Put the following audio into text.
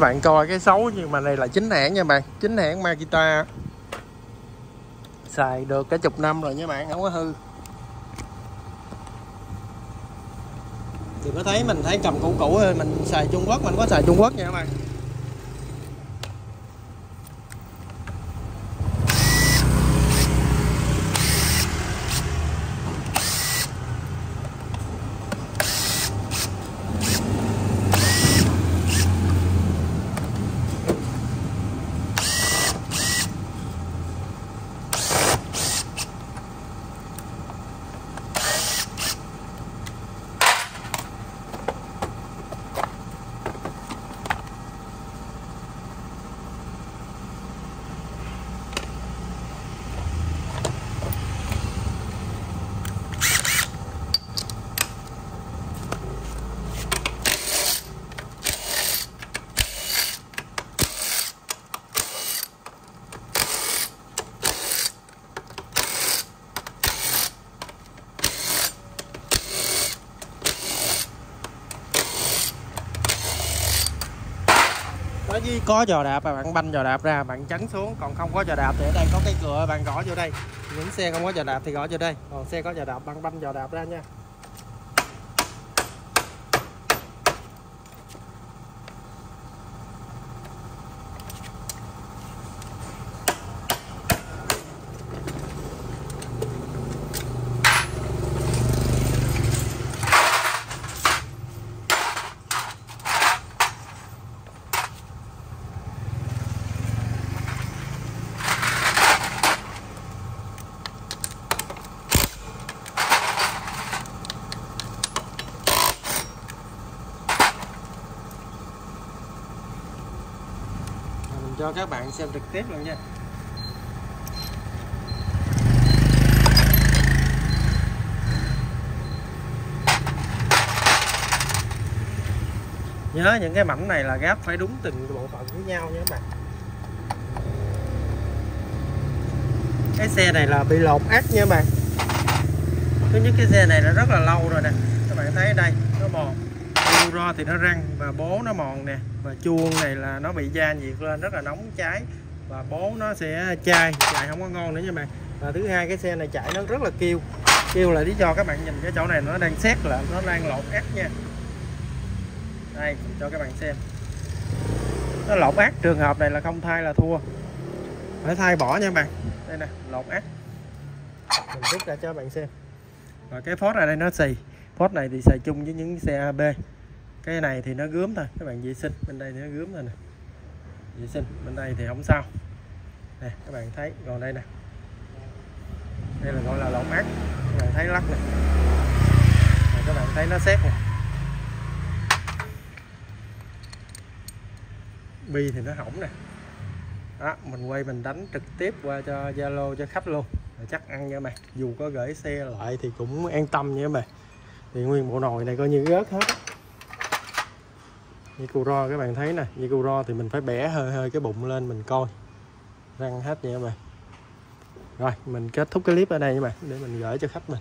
các bạn coi cái xấu nhưng mà này là chính hãng nha bạn. Chính hãng Makita. Xài được cả chục năm rồi nha bạn, không có hư. Đừng có thấy mình thấy cầm cũ cũ thôi mình xài Trung Quốc, mình có xài Trung Quốc nha các bạn. Nói với có giò đạp và bạn banh giò đạp ra, bạn tránh xuống, còn không có giò đạp thì ở đây có cái cửa bạn gõ vô đây. Những xe không có giò đạp thì gõ vô đây, còn xe có giò đạp bạn banh giò đạp ra nha mình cho các bạn xem trực tiếp luôn nha. Nhớ những cái mảnh này là gáp phải đúng từng bộ phận với nhau nha các bạn. Cái xe này là bị lột ác nha các bạn. Thứ nhất, cái xe này nó rất là lâu rồi nè. Các bạn thấy đây, nó bò ro thì nó răng và bố nó mòn nè. Và chuông này là nó bị da nhiệt lên, rất là nóng cháy. Và bố nó sẽ chai chạy không có ngon nữa nha bạn. Và thứ hai, cái xe này chạy nó rất là kêu. Kêu là lý do các bạn nhìn cái chỗ này nó đang xét là nó đang lột ác nha. Đây, cho các bạn xem. Nó lột ác, trường hợp này là không thay là thua. Phải thay bỏ nha bạn. Đây nè, lột ác. Mình rút ra cho các bạn xem. Và cái phốt này đây nó xì. Phốt này thì xài chung với những xe AB cái này thì nó gớm thôi. Các bạn vệ sinh, bên đây thì nó gớm thôi nè. Vệ sinh, bên đây thì không sao. Nè các bạn thấy còn đây nè. Đây là gọi là lỗ mát. Các bạn thấy lắc nè. Các bạn thấy nó xét nè. Bi thì nó hỏng nè. Đó, mình quay mình đánh trực tiếp qua cho Zalo, cho khách luôn. Chắc ăn nha mày. Dù có gửi xe lại thì cũng an tâm nha mày. Thì nguyên bộ nồi này coi như rớt hết như cu ro, các bạn thấy nè. Như cu ro thì mình phải bẻ hơi hơi cái bụng lên mình coi. Răng hết nha các bạn rồi, mình kết thúc cái clip ở đây nha bạn, để mình gửi cho khách mình.